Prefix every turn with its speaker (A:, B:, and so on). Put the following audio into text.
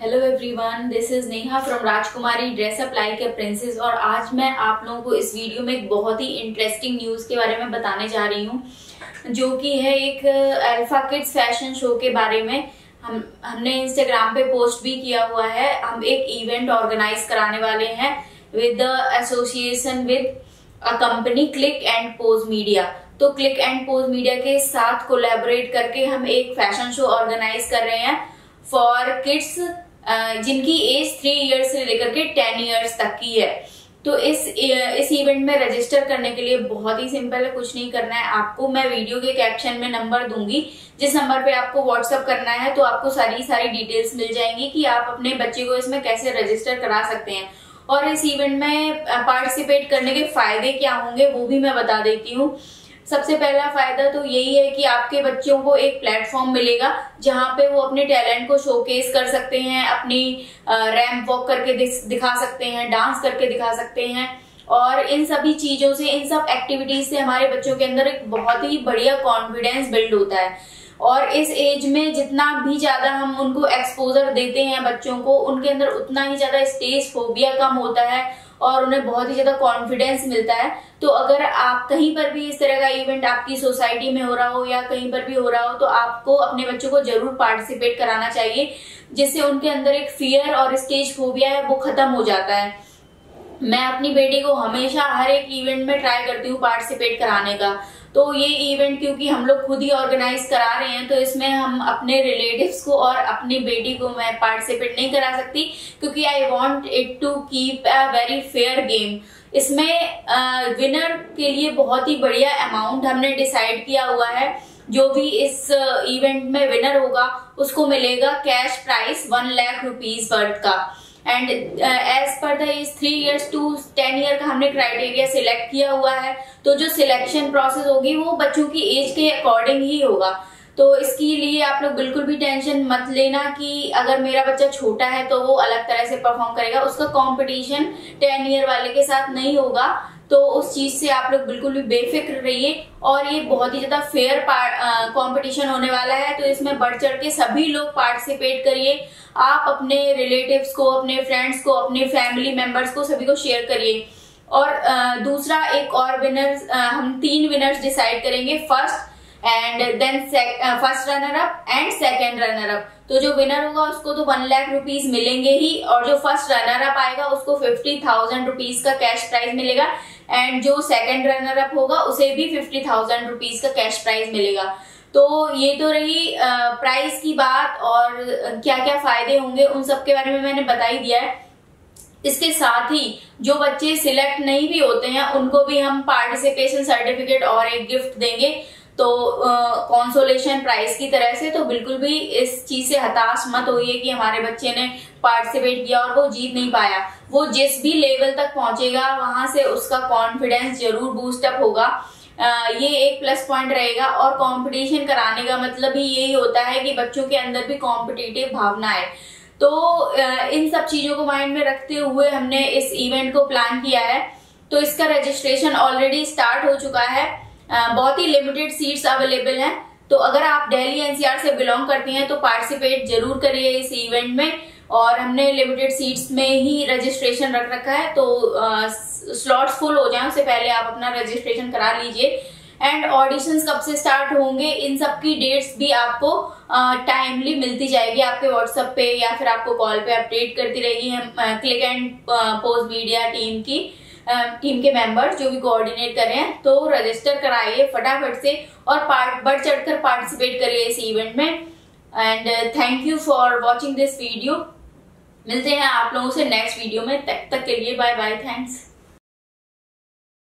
A: Hello everyone this is Neha from Rajkumari dress up के princess और आज मैं आप लोगों को इस वीडियो में एक बहुत ही इंटरेस्टिंग न्यूज़ के बारे में बताने जा रही हूँ, जो कि है एक अल्फ़ा किड्स फ़ैशन शो के बारे में। हम, हमने इंस्टाग्राम पे पोस्ट भी किया हुआ है। हम एक इवेंट ऑर्गेनाइज कराने वाले हैं with the association with a company click and pose media तो क्लिक एंड पोज मीडिया के साथ कोलेबोरेट करके हम एक फ़ैशन शो ऑर्गेनाइज कर रहे हैं फॉर किड्स जिनकी एज थ्री इयर्स से लेकर के टेन इयर्स तक की है। तो इस इस इवेंट में रजिस्टर करने के लिए बहुत ही सिंपल है, कुछ नहीं करना है। आपको मैं वीडियो के कैप्शन में नंबर दूँगी। जिस नंबर पे आपको व्हाट्सअप करना है तो आपको सारी सारी डिटेल्स मिल जाएँगी कि आप अपने बच्चे को इसमें कैसे रजिस्टर करा सकते हैं। और इस इवेंट में पार्टिसिपेट करने के फ़ायदे क्या होंगे, वो भी मैं बता देती हूँ। सबसे पहला फ़ायदा तो यही है कि आपके बच्चों को एक प्लेटफॉर्म मिलेगा, जहाँ पे वो अपने टैलेंट को शोकेस कर सकते हैं, अपनी रैम्प वॉक करके दिखा सकते हैं डांस करके दिखा सकते हैं। और इन सभी चीज़ों से, इन सब एक्टिविटीज़ से हमारे बच्चों के अंदर एक बहुत ही बढ़िया कॉन्फिडेंस बिल्ड होता है। और इस एज में जितना भी ज़्यादा हम उनको एक्सपोजर देते हैं बच्चों को, उनके अंदर उतना ही ज़्यादा स्टेज फोबिया कम होता है। और उन्हें बहुत ही ज़्यादा कॉन्फिडेंस मिलता है। तो अगर आप कहीं पर भी इस तरह का इवेंट आपकी सोसाइटी में हो रहा हो या कहीं पर भी हो रहा हो तो आपको अपने बच्चों को ज़रूर पार्टिसिपेट कराना चाहिए, जिससे उनके अंदर एक फियर और स्टेज फोबिया है, वो खत्म हो जाता है। मैं अपनी बेटी को हमेशा हर एक इवेंट में ट्राई करती हूँ पार्टिसिपेट कराने का। तो ये इवेंट क्योंकि हम लोग खुद ही ऑर्गेनाइज करा रहे हैं तो इसमें हम अपने रिलेटिव्स को और अपनी बेटी को मैं पार्टिसिपेट नहीं करा सकती क्योंकि I want it to keep a very fair game इसमें विनर के लिए बहुत ही बढ़िया अमाउंट हमने डिसाइड किया हुआ है। जो भी इस इवेंट में विनर होगा, उसको मिलेगा cash price one lakh rupees worth का। एंड एज पर the three years to ten year का हमने क्राइटेरिया सिलेक्ट किया हुआ है तो जो सिलेक्शन प्रोसेस होगी वो बच्चों की एज के अकॉर्डिंग ही होगा। तो इसके लिए आप लोग बिल्कुल भी टेंशन मत लेना कि अगर मेरा बच्चा छोटा है तो वो अलग तरह से परफॉर्म करेगा। उसका कंपटीशन टेन ईयर वाले के साथ नहीं होगा। तो उस चीज़ से आप लोग बिल्कुल भी बेफिक्र रहिए और ये बहुत ही ज़्यादा फेयर कंपटीशन होने वाला है। तो इसमें बढ़ चढ़ के सभी लोग पार्टिसिपेट करिए। आप अपने रिलेटिव्स को, अपने फ्रेंड्स को, अपने फैमिली मेंबर्स को सभी को शेयर करिए। और दूसरा एक और विनर्स हम तीन विनर्स डिसाइड करेंगे। First and then first runner up and second runner up तो जो विनर होगा उसको तो वन लाख रुपीज़ मिलेंगे ही और जो फ़र्स्ट रनर अप आएगा उसको फिफ्टी थाउज़ेंड रुपीज़ का कैश प्राइज मिलेगा। एंड जो सेकेंड रनर अप होगा उसे भी फिफ्टी थाउज़ेंड रुपीज़ का कैश प्राइज मिलेगा। तो ये तो रही प्राइस की बात और क्या क्या फ़ायदे होंगे उन सब के बारे में मैंने बता ही दिया है। इसके साथ ही जो बच्चे सिलेक्ट नहीं भी होते हैं, उनको भी हम पार्टिसिपेशन सर्टिफिकेट और एक गिफ्ट देंगे। तो कॉन्सोलेशन प्राइस की तरह से तो बिल्कुल भी इस चीज़ से हताश मत होइए कि हमारे बच्चे ने पार्टिसिपेट किया और वो जीत नहीं पाया। वो जिस भी लेवल तक पहुंचेगा वहाँ से उसका कॉन्फिडेंस ज़रूर बूस्टअप होगा। आ, ये एक प्लस पॉइंट रहेगा और कंपटीशन कराने का मतलब ही यही होता है कि बच्चों के अंदर भी कॉम्पिटिटिव भावना है। तो इन सब चीज़ों को माइंड में रखते हुए हमने इस इवेंट को प्लान किया है। तो इसका रजिस्ट्रेशन ऑलरेडी स्टार्ट हो चुका है। बहुत ही लिमिटेड सीट्स अवेलेबल हैं। तो अगर आप दिल्ली एनसीआर से बिलोंग करती हैं तो पार्टिसिपेट ज़रूर करिए इस इवेंट में। और हमने लिमिटेड सीट्स में ही रजिस्ट्रेशन रख रखा है तो स्लॉट्स फुल हो जाए, उससे पहले आप अपना रजिस्ट्रेशन करा लीजिए। एंड ऑडिशन कब से स्टार्ट होंगे, इन सब की डेट्स भी आपको टाइमली मिलती जाएगी आपके व्हाट्सएप पे, या फिर आपको कॉल पे अपडेट करती रहेगी click and post media team की। टीम के मेंबर्स जो भी कोऑर्डिनेट कर रहे हैं तो रजिस्टर कराइए फटाफट से और पार्ट बढ़ चढ़कर पार्टिसिपेट करिए इस इवेंट में। And thank you for watching this video मिलते हैं आप लोगों से नेक्स्ट वीडियो में। तब तक के लिए बाय बाय थैंक्स